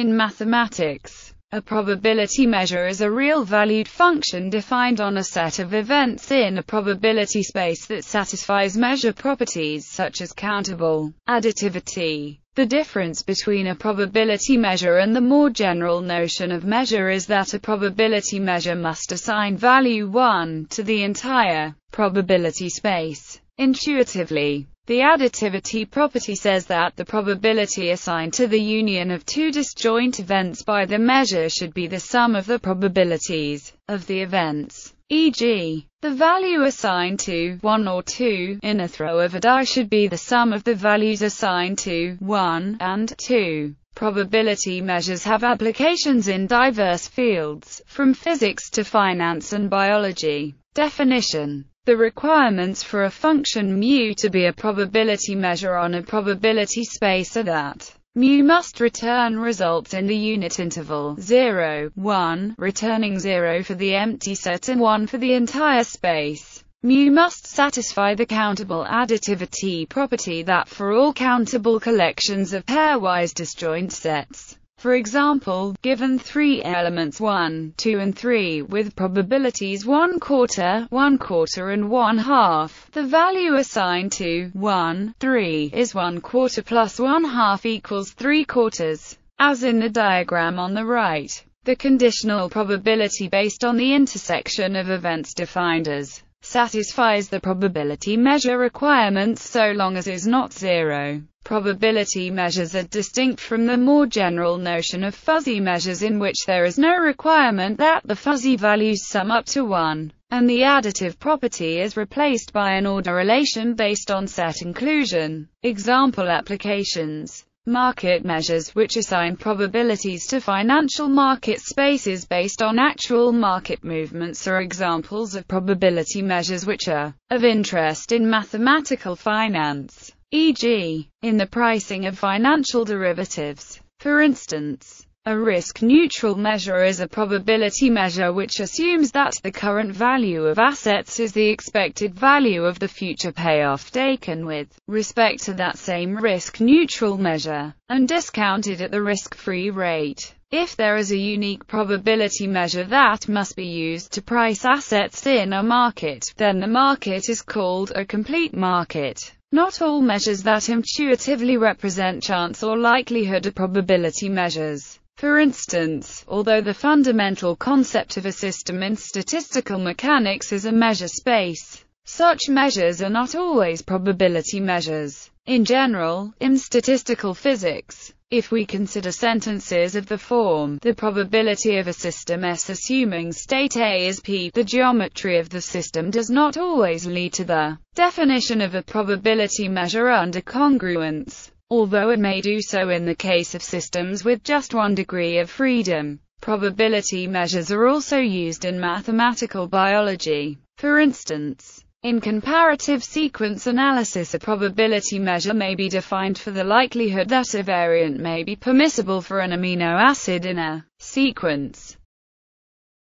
In mathematics, a probability measure is a real-valued function defined on a set of events in a probability space that satisfies measure properties such as countable, additivity. The difference between a probability measure and the more general notion of measure is that a probability measure must assign value 1 to the entire probability space. Intuitively, the additivity property says that the probability assigned to the union of two disjoint events by the measure should be the sum of the probabilities of the events. E.g., the value assigned to 1 or 2 in a throw of a die should be the sum of the values assigned to 1 and 2. Probability measures have applications in diverse fields, from physics to finance and biology. Definition the requirements for a function mu to be a probability measure on a probability space are that mu must return results in the unit interval 0, 1, returning 0 for the empty set and 1 for the entire space. Mu must satisfy the countable additivity property that for all countable collections of pairwise disjoint sets, for example, given three elements 1, 2 and 3 with probabilities 1 quarter, 1 quarter and 1 half, the value assigned to 1, 3 is 1 quarter plus 1 half equals 3 quarters. As in the diagram on the right, the conditional probability based on the intersection of events defined as satisfies the probability measure requirements so long as is not zero. Probability measures are distinct from the more general notion of fuzzy measures in which there is no requirement that the fuzzy values sum up to 1, and the additive property is replaced by an order relation based on set inclusion. Example applications Market measures which assign probabilities to financial market spaces based on actual market movements are examples of probability measures which are of interest in mathematical finance e.g., in the pricing of financial derivatives. For instance, a risk-neutral measure is a probability measure which assumes that the current value of assets is the expected value of the future payoff taken with respect to that same risk-neutral measure, and discounted at the risk-free rate. If there is a unique probability measure that must be used to price assets in a market, then the market is called a complete market. Not all measures that intuitively represent chance or likelihood are probability measures. For instance, although the fundamental concept of a system in statistical mechanics is a measure space, such measures are not always probability measures. In general, in statistical physics, if we consider sentences of the form, the probability of a system S assuming state A is P, the geometry of the system does not always lead to the definition of a probability measure under congruence, although it may do so in the case of systems with just one degree of freedom. Probability measures are also used in mathematical biology. For instance, in comparative sequence analysis a probability measure may be defined for the likelihood that a variant may be permissible for an amino acid in a sequence.